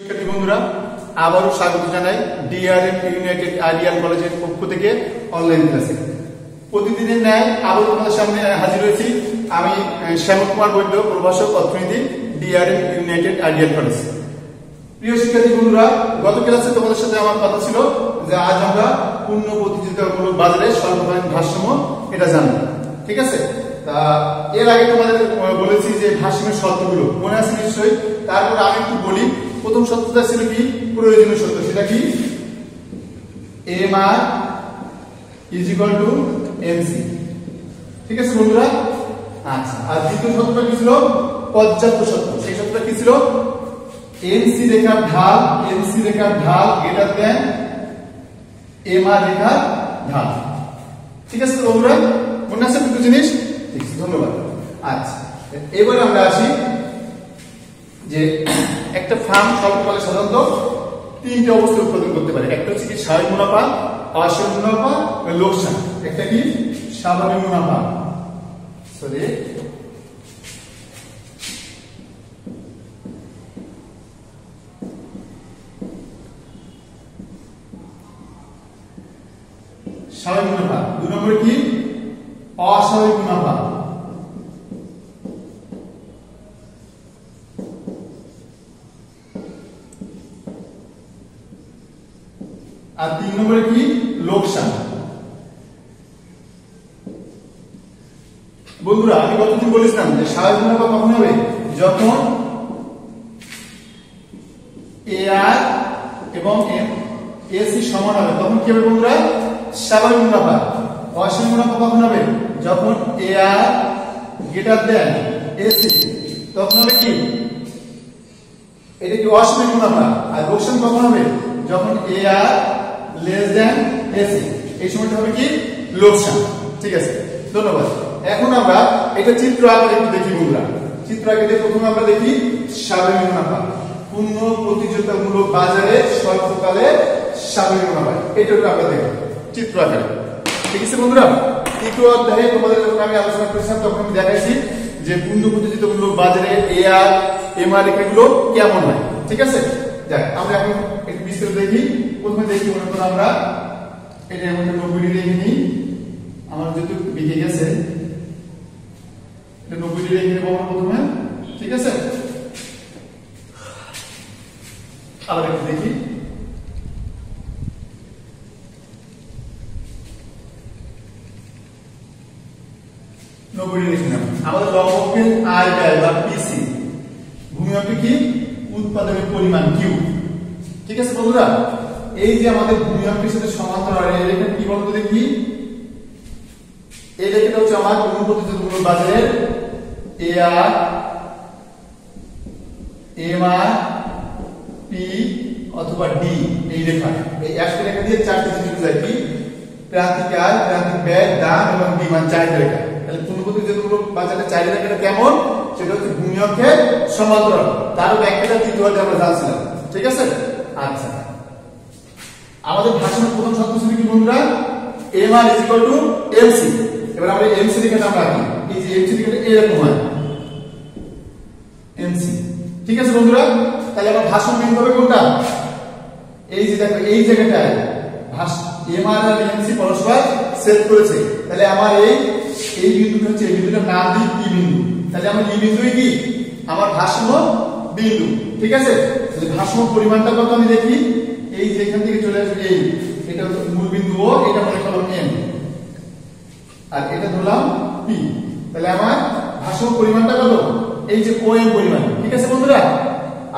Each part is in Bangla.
শিক্ষার্থী স্বাগত জানাই ডিআরএম ইউনাইটেড কলেজের পক্ষ ন্যায় তোমাদের প্রিয় শিক্ষার্থী গত ক্লাসে তোমাদের সাথে আমার কথা ছিল যে আজ আমরা পূর্ণ প্রতিযোগিতামূলক বাজারে স্বল্পকালীন ভারসাম্য, এটা জানব। ঠিক আছে? তা, এর আগে তোমাদের বলেছি যে ভারসাম্যের শর্তগুলো। মনে আছে নিশ্চয়ই? তারপর আমি একটু বলি প্রথম শর্তটা ছিল কি? প্রয়োজনীয় সত্য সেটা কি? M R is equal to MC ঠিক আছে বন্ধুরা? আচ্ছা আর দ্বিতীয় শর্তটা কি ছিল? পর্যাপ্ত সত্য সেই শর্তটা কি ছিল? এমসি রেখার ঢাল এমসি রেখার ঢাল গ্রেটার দেন এম আর রেখার ঢাল। ঠিক আছে বন্ধুরা? মনে আছে দুটো জিনিস? ঠিক আছে, ধন্যবাদ। আচ্ছা এবার আমরা আসি যে একটা ফার্ম স্বল্পকালে সাধারণত তিনটে অবস্থা উৎপাদন করতে পারে। একটা হচ্ছে কি স্বাভাবিক মুনাফা অস্বাভাবিক মুনাফা লোকসান। একটা কি? স্বাভাবিক মুনাফা। সরি স্বাভাবিক মুনাফা। দুই নম্বরে কি? অস্বাভাবিক মুনাফা আর তিন নম্বরে কি লোকসান বন্ধুরা আমি কতদিন বলেছিলাম যে স্বাভাবিক কখন হবে? যখন এ আর এবং এসি সমান হবে। তখন কি হবে বন্ধুরা? স্বাভাবিক মুনাফা অস্বাভাবিক মুনাফা কখন হবে? যখন এ আর গ্রেটার দেন এসি তখন হবে কি? এটা কি অস্বাভাবিক মুনাফা আর লোকসান কখন হবে? যখন এ আর লেস দেন এসি এই সময়টা হবে কি? লোকসান। ঠিক আছে? ধন্যবাদ। এখন আমরা এটা চিত্র আকারে একটু দেখি বন্ধুরা। চিত্র আকারে প্রথমে আমরা দেখি স্বাভাবিক মুনাফা পূর্ণ প্রতিযোগিতামূলক বাজারে স্বল্পকালে স্বাভাবিক মুনাফা এটা আমরা দেখি। চিত্র আকারে। ঠিক আছে বন্ধুরা? তৃতীয় অধ্যায়ে তোমাদের যখন আমি আলোচনা করেছিলাম, তখন আমি দেখাইছি যে পূর্ণ প্রতিযোগিতামূলক বাজারে এ আর এম আর কেমন হয়। ঠিক আছে? দেখ আমরা এখন একটু বিস্তারিত দেখি। প্রথমে দেখি, মনে করো আমরা, এটা নব্বই ডিগ্রি রেখে নিই আমার যেহেতু বিকে গেছে নব্বই ডিগ্রি রেখে নেব প্রথমে ঠিক আছে? আবার একটু দেখি। পিসি ভূমিরূপে কি? উৎপাদনের পরিমাণ কিউ ঠিক আছে বন্ধুরা? এই যে আমাদের ভূমিরূপের সাথে সমান্তরাল এই কি বলতো দেখি? এই রেখাটা হচ্ছে বাজারের আর এম আর পি, অথবা ডি, এই রেখা এই একটা রেখা দিয়ে চারটে জিনিস বোঝায় কি প্রান্তিক আয় প্রান্তিক ব্যয় দাম এবং ডিমান্ড চাহিদা রেখা তাহলে কোন প্রতিযোগিতামূলক বাজারের চাহিদা রেখাটা কেমন? সেটা হচ্ছে ভূমিরূপের সমান্তরাল। তার ব্যাখ্যাটা অধ্যায়ে আমরা জানছিলাম। ঠিক আছে? আচ্ছা। আমাদের ভাষণের প্রথম শব্দ ছিল কি বন্ধুরা? M R is equal to MC এবার আমরা এমসি রেখাটা আমরা আঁকি। এই যে এমসি রেখাটা এরকম হয়। এমসি ঠিক আছে বন্ধুরা? তাহলে আমার ভাষণ বিন্দু হবে কোনটা? এই যে দেখো, এই জায়গাটায় ভাষ এম আর এমসি পরস্পর সেট করেছে। তাহলে আমার এই এই বিন্দুটা হচ্ছে, এই বিন্দুটার নাম দিই ই বিন্দু। তাহলে আমার ই বিন্দুই কি? আমার ভাষণ বিন্দু। ঠিক আছে? তাহলে ভাষণ পরিমাণটা কত আমি দেখি? এই যে এখান থেকে চলে আসবে এই, এটা হচ্ছে মূল বিন্দু ও, এটা মনে করলাম এন। আর এটা ধরলাম পি। তাহলে আমার ভাষণ পরিমাণটা কত? এই যে ও এম পরিমাণ, ঠিক আছে বন্ধুরা?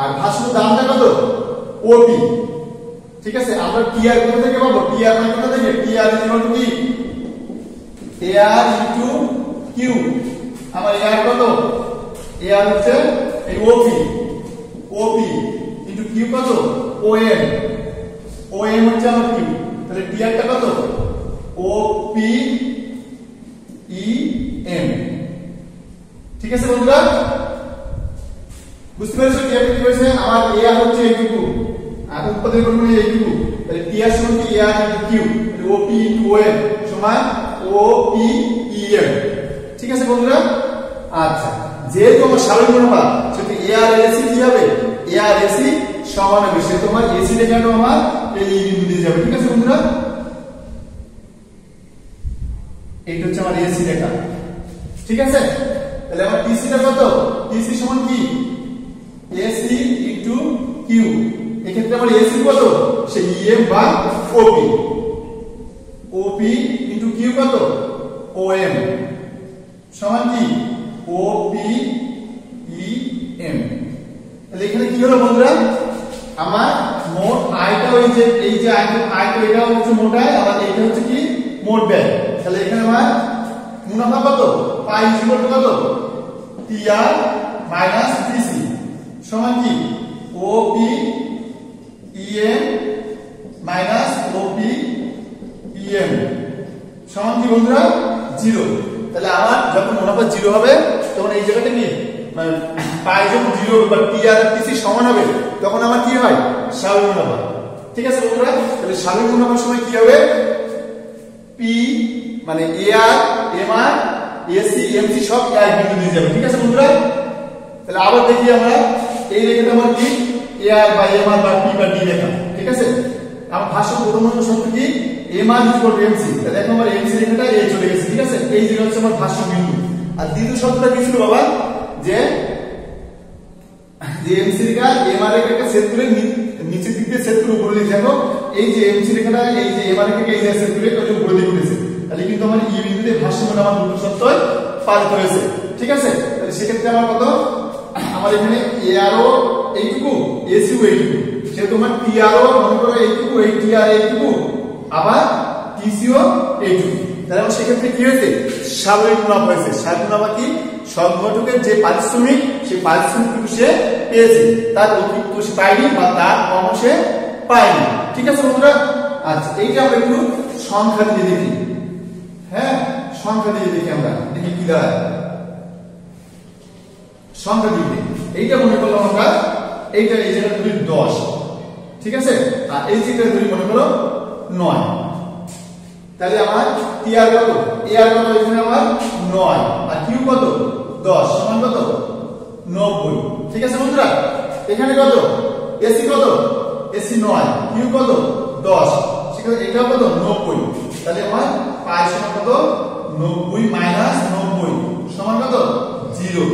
আর ভাষণ দামটা কত? ও পি ঠিক আছে? আমরা টি আর কোথা থেকে পাবো? টি আর মানে কোথা থেকে? টি আর ইকুয়াল টু কি? এ আর ইনটু কিউ আমার এ আর কত? এ আর হচ্ছে এই O P O P into Q কত? ও এম ও এম হচ্ছে আমার কিউ তাহলে টি আরটা কত? ও পি ই এম ঠিক আছে বন্ধুরা? বুঝতে পেরেছ কি কি হয়েছে? আমার এ আর হচ্ছে এইটুকু আর উৎপাদনের পরিমাণ এইটুকু টি আর সমান কি? আর Q O P into O M সমান ও পি ই এম ঠিক আছে বন্ধুরা? আচ্ছা যেহেতু আমার স্বাভাবিক মুনাফা সেহেতু এ আর এসি কি হবে? এ আর এসি সমান হবে। সে তোমার এসি রেখাটা আমার এই বিন্দু দিয়ে যাবে? ঠিক আছে বন্ধুরা? এইটা হচ্ছে আমার এসি রেখা। ঠিক আছে? তাহলে আমার টিসিটা কত? টিসি সমান কি? এসি ইনটু কিউ এক্ষেত্রে আমার এসি কত? সেই ইএম বা ওপি ওপি ইনটু কিউ কত? ওএম সমান কি? ওপি ই এম তাহলে এখানে কি হলো বন্ধুরা? আমার মোট আয়টা ওই যে, এই যে আয়টা আয়টা এটা হচ্ছে মোট আয় আর এইটা হচ্ছে কি? মোট ব্যয়। তাহলে এখানে আমার মুনাফা কত? পাই ইকুয়াল টু কত? টি আর মাইনাস টিসি সমান কি? OP EM minus OP EM সমান কি বন্ধুরা? জিরো। তাহলে আমার যখন মুনাফা জিরো হবে, তখন এই জায়গাটা কি মানে পাই যখন জিরো বা টি আর টিসি সমান হবে, তখন আমার কি হয়? স্বাভাবিক মুনাফা ঠিক আছে বন্ধুরা? তাহলে স্বাভাবিক মুনাফার সময় কি হবে? পি মানে A R M R AC MC সব এক বিন্দু দিয়ে যাবে। ঠিক আছে বন্ধুরা? তাহলে আবার দেখি আমরা। এই রেখাটা আমার কি? এ আর বা এম আর বা পি বা ডি রেখা ঠিক আছে? আমার ভাষ্য প্রথম নম্বর শর্ত কি? M R equal to MC তাহলে এখন আমার এমসি রেখাটা এ চলে গেছে, ঠিক আছে? এই জায়গা হচ্ছে আমার ভাষ্য বিন্দু। আর দ্বিতীয় শর্তটা কি ছিল বাবা? যে যে এমসি রেখা, এম আর রেখাকে সেট করে নিচের দিক দিয়ে সেট করে উপরে দিকে দেখো। এই যে এম সি রেখাটা, এই যে এম আর রেখাকে এই যে সেট করে ওটা উপরে দিকে উঠেছে। তাহলে কিন্তু আমার ই বিন্দুতে ভাষ্যমান আমার দুটো শর্তই পালিত হয়েছে ঠিক আছে? তাহলে সেক্ষেত্রে আমার কত? আমার এখানে এ এইটুকু এসিও এইটুকু। যেহেতু আমার টি মনে করো এইটুকু, এই টি আর এইটুকু, আবার টিসিও এইটুকু। তাহলে সেক্ষেত্রে কি হয়েছে? স্বাভাবিক হয়েছে। স্বাভাবিক কি? সংগঠকের যে পারিশ্রমিক পারিশ্রমিক সে পেয়েছে। তার অতিরিক্ত সে পায়নি বা তার কম সে পায়নি। ঠিক আছে বন্ধুরা? আচ্ছা এইটা আমরা একটু সংখ্যা দিয়ে দেখি। হ্যাঁ সংখ্যা দিয়ে দেখি আমরা। দেখি কি দাঁড়ায়। সংখ্যা দিয়ে দেখি। এইটা মনে করলাম আমরা, এইটা এই জায়গাটা ধরি দশ। ঠিক আছে? আর এই জায়গাটা ধরি মনে করো নয়। তাহলে আমার টি আর কত? এ আর কত এখানে আমার? নয়। আর কিউ কত? দশ। সমান কত? নব্বই। ঠিক আছে বন্ধুরা? এখানে কত? এসি কত? এসি নয়। কিউ কত? দশ। ঠিক আছে? এটা কত? নব্বই। তাহলে আমার পাই সমান কত? নব্বই মাইনাস নব্বই। সমান কত? জিরো।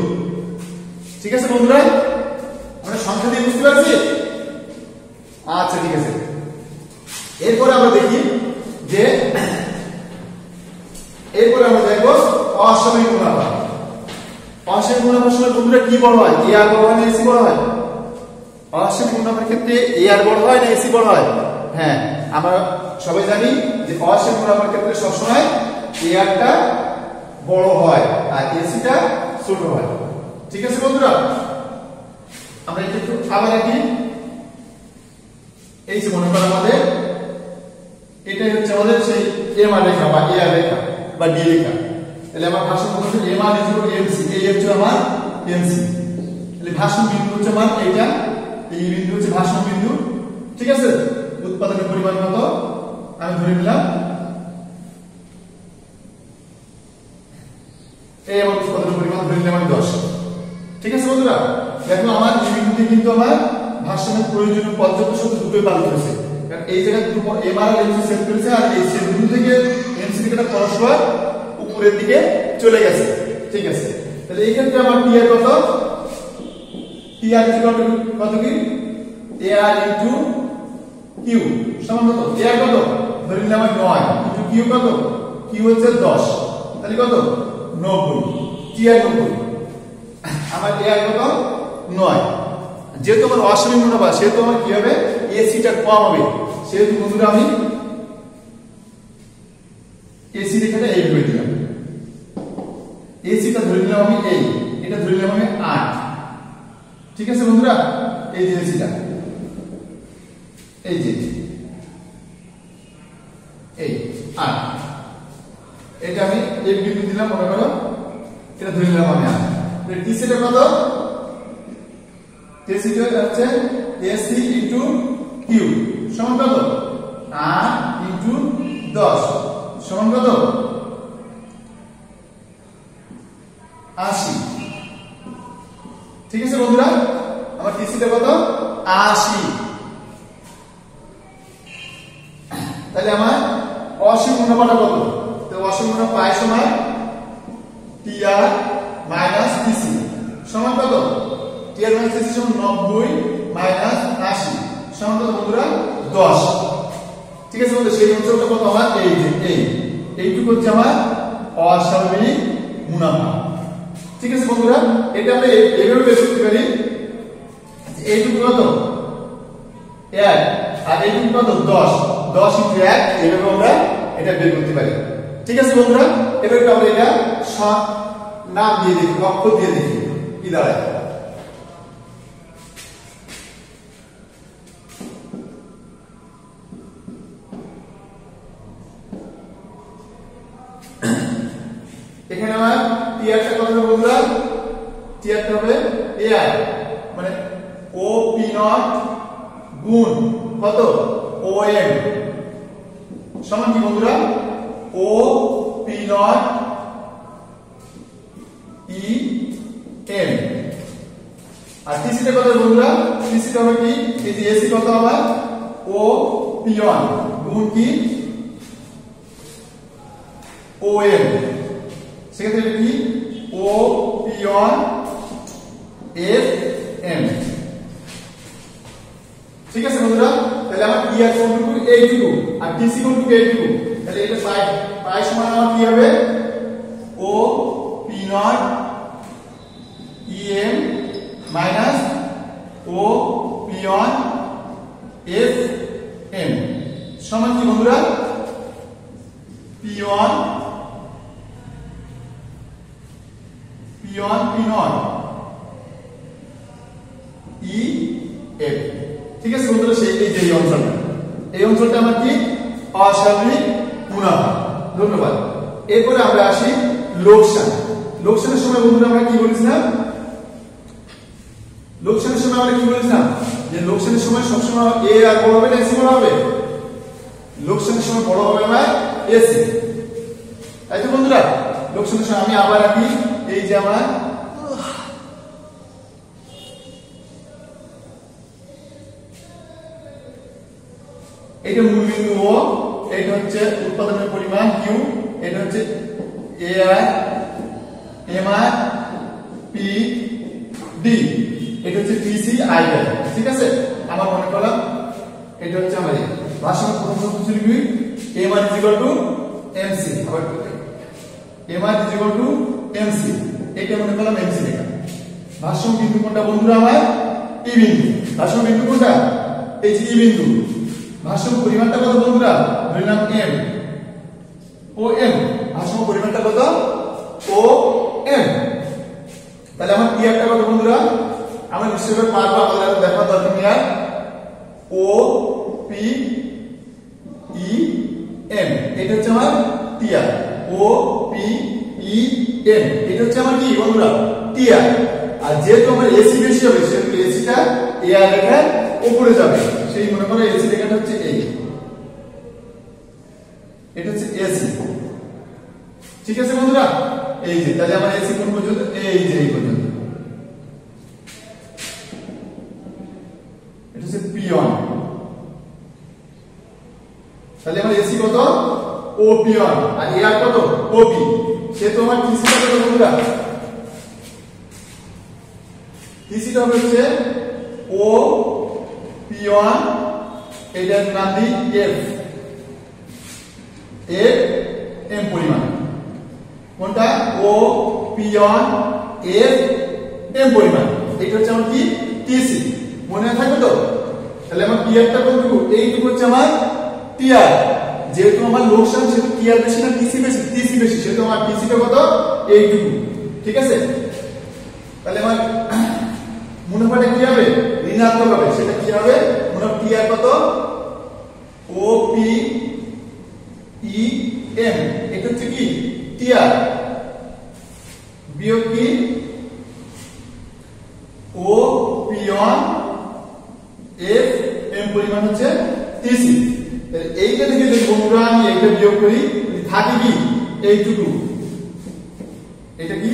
ঠিক আছে বন্ধুরা? আমরা সংখ্যা দিয়ে বুঝতে পারছি? আচ্ছা ঠিক আছে। এরপরে আমরা দেখি যে, এরপরে আমরা দেখব অসাময়িক মুনাফা অসাময়িক মুনাফার সময় বন্ধুরা কি বড় হয়? এ আর বড় হয় না এসি বড় হয়? অসাময়িক মুনাফার ক্ষেত্রে এ আর বড় হয় না এসি বড় হয়? হ্যাঁ আমরা সবাই জানি যে অসাময়িক মুনাফার ক্ষেত্রে সবসময় এ আরটা বড় হয় আর এসিটা ছোট হয়। ঠিক আছে বন্ধুরা? আমরা একটু আবার একই এই যে মনে করো আমাদের, এটাই হচ্ছে আমাদের সেই এম আর রেখা বা এ আর রেখা বা ডি রেখা। তাহলে আমার ভাষণ হচ্ছে এম আর ইজ এমসি এই হচ্ছে আমার এমসি তাহলে ভাষণ বিন্দু হচ্ছে আমার এইটা, এই বিন্দু হচ্ছে ভাষণ বিন্দু। ঠিক আছে? উৎপাদনের পরিমাণ কত? আমি ধরে নিলাম। এই আমার উৎপাদনের পরিমাণ ধরে নিলাম আমি দশ। বন্ধুরা, দেখো আমার এই কিন্তু আমার ভাষণের প্রয়োজনীয় পর্যাপ্ত শব্দ দুটোই পালিত হয়েছে কারণ এই জায়গায় দুটো আর এমসি সেট করেছে আর এই সেট বিন্দু থেকে এমসি থেকে পরস্পর উপরের দিকে চলে গেছে। ঠিক আছে? তাহলে এই ক্ষেত্রে আমার টি কত? টি কত কত কি? এ আর ইনটু কিউ সমান কত? এ আর কত? ধরে নিলাম আমি নয়। ইনটু কিউ কত? কিউ হচ্ছে দশ। তাহলে কত? নব্বই। টি আর নব্বই। আমার এ কত? নয়। যেহেতু আমার অসাময়িক মুনাফা সেহেতু আমার কি হবে? এসিটা কম হবে। সেহেতু বন্ধুরা, আমি এসি রেখাটা এইভাবে দিলাম। এসিটা ধরে নিলাম আমি এই এটা ধরে নিলাম আমি আট ঠিক আছে বন্ধুরা? এই যে এসিটা এই যে এই আট এটা আমি এক বিন্দু দিলাম, মনে করো। এটা ধরে নিলাম আমি আট টিসিটা কত? টিসিটা হচ্ছে? AC into Q. সমান কত? ইনটু দশ। সমান আশি। ঠিক আছে বন্ধুরা? আমার টিসিটা কত? আশি। তাহলে আমার অসীম মুনাফাটা কত? তো অসীম মুনাফা পাই সমান টি আর মাইনাস টিসি সমান কত? টি আর মাইনাস টিসি সমান নব্বই, মাইনাস আশি। সমান কত বন্ধুরা? দশ। ঠিক আছে বন্ধু সেই অঞ্চলটা কত আমার এই যে, এই। এইটুকু হচ্ছে আমার অস্বাভাবিক মুনাফা। ঠিক আছে বন্ধুরা, এটা আমরা এই- এইভাবে বের করতে পারি। এইটুকু কত? এক। আর এইটুকু কত? দশ। দশ ইন্টু এক এইভাবে আমরা এটা বের করতে পারি। ঠিক আছে বন্ধুরা, এবার আমরা এটা স- নাম দিয়ে দেখি অক্ষর দিয়ে দেখি কি দাঁড়ায় এখানে আমার টিআরটা কত হবে বন্ধুরা টিআরটা হবে এআই মানে ও পি নট গুণ কত ও এম সমান কি বন্ধুরা O P naught E M আর টিসিটা কত হবে বন্ধুরা টিসিটা হবে কি এই যে এসি কত আমার ও পি ওয়ান গুণ কি ও এম সেক্ষেত্রে কি O P one F M ঠিক আছে বন্ধুরা তাহলে আমার টি আর কোনটুকু এইটুকু আর টিসি কোনটুকু এইটুকু তাহলে এটা পাই পাই সমান আমার কি হবে O P naught E M minus O P one F M সমান কি বন্ধুরা P one P one P E F ঠিক আছে বন্ধুরা, সেই এই যে অঞ্চলটা। এই অঞ্চলটা আমার কি? অস্বাভাবিক মুনাফা ধন্যবাদ। এরপরে আমরা আসি লোকসান। লোকসানের সময় বন্ধুরা আমরা কি বলেছিলাম? লোকসানের সময় আমরা কি বলেছিলাম? যে লোকসানের সময় সবসময় এ আর বড় হবে না এসি বড় হবে? লোকসানের সময় বড় হবে আমার এসি তাই তো বন্ধুরা? লোকসানের সময় আমি আবার আঁকি। এই যে আমার এটা মূল বিন্দু ও এটা হচ্ছে উৎপাদনের পরিমাণ কিউ এটা হচ্ছে A R M R P D এটা হচ্ছে টিসি আই ঠিক আছে? আমার মনে করলাম এটা হচ্ছে আমার ভাষণ প্রথম কি এম আর ইজ এমসি আবার M R is to MC এটা মনে করলাম এমসি লেখা। ভাষণ বিন্দু কোনটা বন্ধুরা আমার? ই বিন্দু। ভাষণ বিন্দু কোনটা? এই যে ই বিন্দু। ভাষণ পরিমাণটা কত বন্ধুরা? ধরলাম এম ও এম ভাষণ পরিমাণটা কত? ও এম তাহলে আমার কি একটা কত বন্ধুরা? আমরা নিশ্চয়ই পারব, আমাদের দেখার দরকার নেই আর। ও পি ই এম এটা হচ্ছে আমার TR O P E M এটা হচ্ছে আমার কি, বন্ধুরা? টিআর আর যেহেতু আমার এসি বেশি হবে, সেহেতু এসিটা এআর রেখার উপরে যাবে। সেই মনে করো এসি রেখাটা হচ্ছে এই এটা হচ্ছে এসি ঠিক আছে, বন্ধুরা? এই যে, তাহলে আমার এসি কোন পর্যন্ত? এই যে, এই পর্যন্ত। এটা হচ্ছে পি ওয়ান তাহলে আমার এসি কত? O P one R AR কত? ও পি সে তো আমার টিসি কত বন্ধুরা হবে হচ্ছে ও পি ওয়ান এটার নাম দিই এফ এফ এম পরিমাণ। কোনটা? O P one F M পরিমাণ। এটা হচ্ছে আমার কি? টিসি মনে থাকবে তো? তাহলে আমার টিআরটা কতটুকু? এইটুকু হচ্ছে আমার টিআর যেহেতু আমার লোকসান, সেহেতু টিআর বেশি না টিসি বেশি টিসি বেশি, সেহেতু আমার টিসিটা কত? এইটুকু। ঠিক আছে? তাহলে আমার মুনাফাটা কি হবে? ঋণাত্মক হবে। সেটা কি হবে? মুনাফা টিআর কত? ও পি ই এম এটা হচ্ছে কি? টিআর বিয়োগ কি? O P one F M পরিমাণ হচ্ছে টিসি এইটা থেকে যদি বন্ধুরা, আমি এইটা বিয়োগ করি থাকে কি? এইটুকু। এটা কি?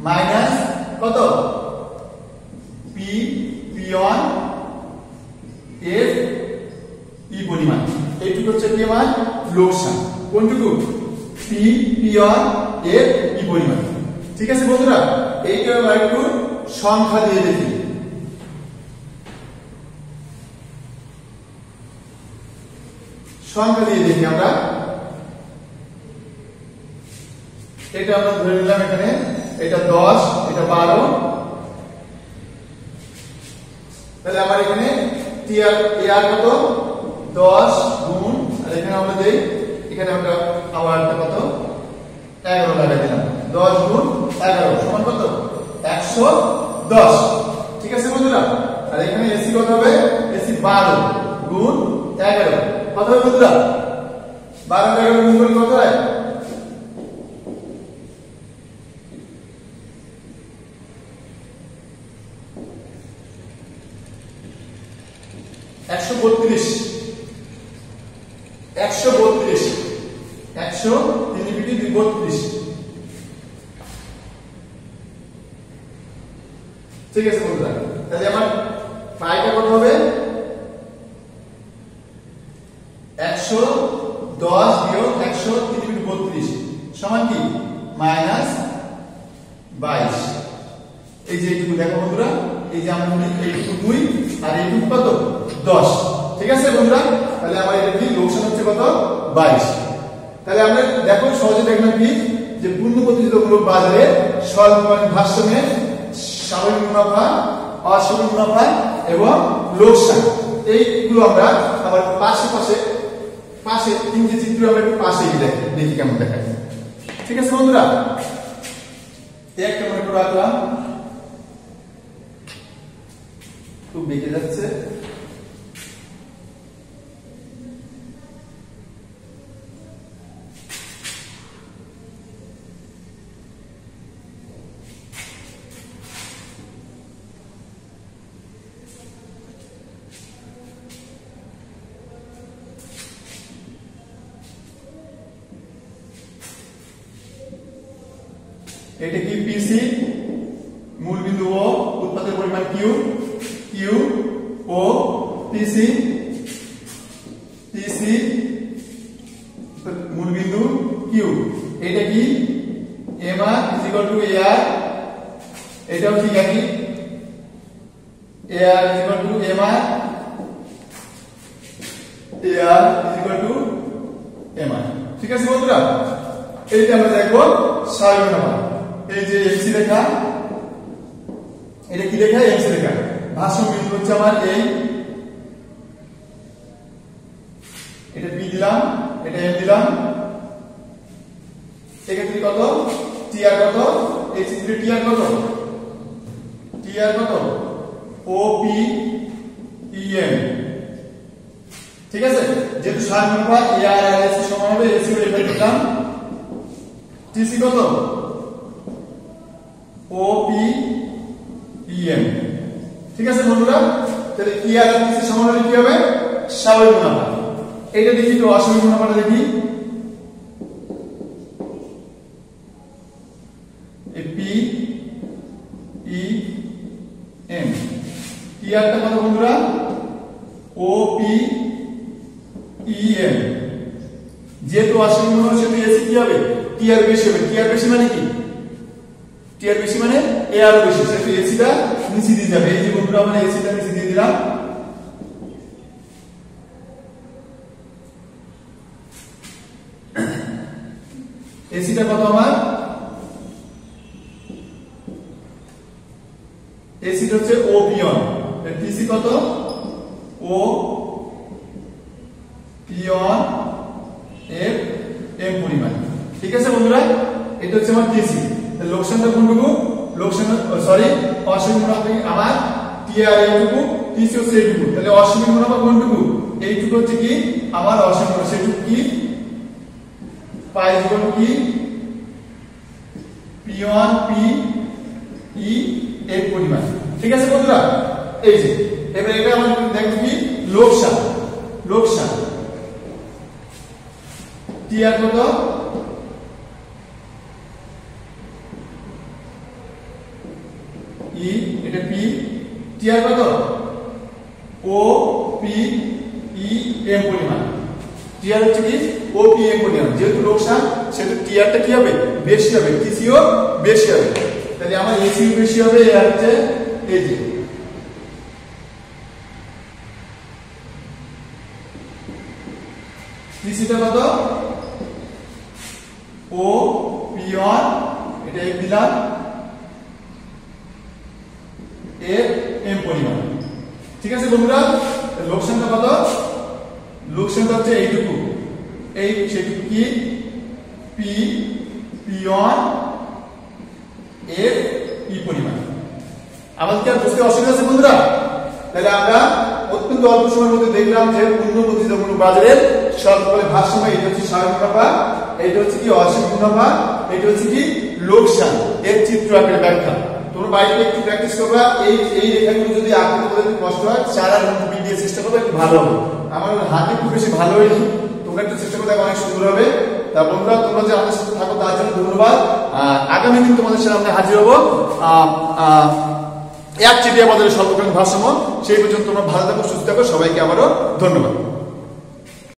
মাইনাস কত? পি ওয়ান এফ ই পরিমাণ। এইটুকু হচ্ছে কি আমার? লোকসান। কোনটুকু? P P one F E পরিমাণ। ঠিক আছে বন্ধুরা? এইটা আমরা একটু সংখ্যা দিয়ে দেখি। সংখ্যা দিয়ে দেখি আমরা। এটা আমরা ধরে নিলাম এখানে। এটা দশ, এটা বারো। তাহলে আমার এখানে কত? দশ গুণ, আর এখানে আমরা দেই, এখানে আমরা আবার কত? এগারো লাগাই দিলাম। দশ গুণ এগারো, সমান কত? একশো দশ। ঠিক আছে বন্ধুরা? আর এখানে এসি কত হবে? এসি বারো গুণ এগারো। কত হবে বারো এগারো গুণ করলে কত একশো বত্রিশ। একশো বত্রিশ। একশো তিন বত্রিশ। ঠিক আছে বন্ধুরা তাহলে আমার পাইটা কত হবে একশো দশ বিয়োগ একশো তিন বিটি বত্রিশ সমান কি মাইনাস বাইশ এই যে এইটুকু দেখো বন্ধুরা এই যে আমরা এইটুকু দুই আর এইটুকু কত দশ ঠিক আছে বন্ধুরা তাহলে আমার এটা কি লোকসান হচ্ছে কত বাইশ। তাহলে আমরা দেখো, সহজে দেখলাম কি? যে পূর্ণ প্রতিযোগিতামূলক বাজারে স্বল্প ভাষ্যমে স্বাভাবিক মুনাফা, অস্বাভাবিক মুনাফা এবং লোকসান। এইগুলো আমরা আবার পাশে পাশে পাশে তিনটে চিত্র আমরা একটু পাশে দেখি দেখি কেমন দেখায়। ঠিক আছে বন্ধুরা? একটা মনে করে রাখলাম। খুব বেঁকে যাচ্ছে। এটা কি পিসি মূল বিন্দু ও উৎপাদের পরিমাণ কিউ কিউ ও পিসি মূল বিন্দু কিউ এটা কি M R is equal to A R এটাও ঠিক আছে A R is equal to M R A R is equal to M R ঠিক আছে বন্ধুরা এইটা আমরা দেখব স্বাভাবিক নাম্বার এই যে এমসি রেখা এটা কি রেখা এমসি রেখা ভাষণ বিন্দু হচ্ছে আমার? এই এটা বি দিলাম, এটা এম দিলাম। এক্ষেত্রে কত? টিআর কত? এই চিত্রে টিআর কত? টিআর কত? ও পি ই এম ঠিক আছে? যেহেতু স্বাভাবিক number A R R S সমান হবে এসি রেখা দিলাম। টিসি কত? ও পি ইএম ঠিক আছে বন্ধুরা? তাহলে কি আর টিসি সমান হলে কি হবে? স্বাভাবিক মুনাফা। এটা দেখি তো, অস্বাভাবিক মুনাফাটা দেখি। এ পি ই এম কি আরটা কত বন্ধুরা? ও পি ই এম যেহেতু অস্বাভাবিক মুনাফা, সেহেতু এসি কি হবে? টি আর বেশি হবে। টি আর বেশি মানে কি? টি আর বেশি মানে এ আর বেশি। সেহেতু এসিটা নিচে দিয়ে যাবে এই যে বন্ধুরা আমরা এসিটা নিচে দিয়ে দিলাম। এসিটা কত আমার? এসিটা হচ্ছে ও পিয়ন টিসি কত? ও পিয়ন এফ এম পরিমাণ। ঠিক আছে বন্ধুরা? এটা হচ্ছে আমার টিসি লোকসানটা কোনটুকু? লোকসান সরি অসীম মুনাফা আমার টিআর এইটুকু টিসি তাহলে অসীম কোনটুকু? এইটুকু হচ্ছে কি? আমার অসীম সেটুকু কি? পাই কি? পি ওয়ান পি ই এর পরিমাণ। ঠিক আছে বন্ধুরা? এই যে, এবার এটা আমার দেখো কি? লোকসান। লোকসান। টিআর কত? ও, পি, ই, এম পরিমাণ। টিআর হচ্ছে কি? ও, পি, এম পরিমাণ। যেহেতু লোকসান, সেহেতু টিআরটা কি হবে? বেশি হবে। টিসিও বেশি হবে। তাহলে আমার এসিও বেশি হবে, এ হচ্ছে এই টিসিটা কত? ও, পি অন এটা এ দিলাম ঠিক আছে বন্ধুরা লোকসানটা কত? লোকসানটা হচ্ছে এইটুকু। এই সেটুকু কি? পি পি ওয়ানের ই পরিমাণ। আমাদের কি আর বুঝতে অসুবিধা আছে বন্ধুরা? তাহলে আমরা অত্যন্ত অল্প সময়ের মধ্যে দেখলাম যে পূর্ণ প্রতিযোগিতা বাজারের সর্বকালে ভারসাম্য, এটা হচ্ছে স্বাভাবিক মুনাফা, এটা হচ্ছে কি অস্বাভাবিক মুনাফা, এটা হচ্ছে কি লোকসান, এর চিত্র আকারে ব্যাখ্যা। বাড়িতে একটু প্র্যাকটিস করবা, এই এই রেখাগুলো যদি আঁকতে বলে একটু কষ্ট হয়, চার আর বি দিয়ে চেষ্টা করবে, একটু ভালো হবে। আমার হাতে খুব বেশি ভালো হয়নি, তোমরা একটু চেষ্টা করলে অনেক সুন্দর হবে। তা বন্ধুরা, তোমরা যে আমাদের সাথে থাকো, তার জন্য ধন্যবাদ। আগামী দিন তোমাদের সাথে আমরা হাজির হব এক চিটিয়া বাজারের সর্বকালীন ভারসাম্য। সেই পর্যন্ত তোমরা ভালো থাকো, সুস্থ থাকো, সবাইকে আবারও ধন্যবাদ।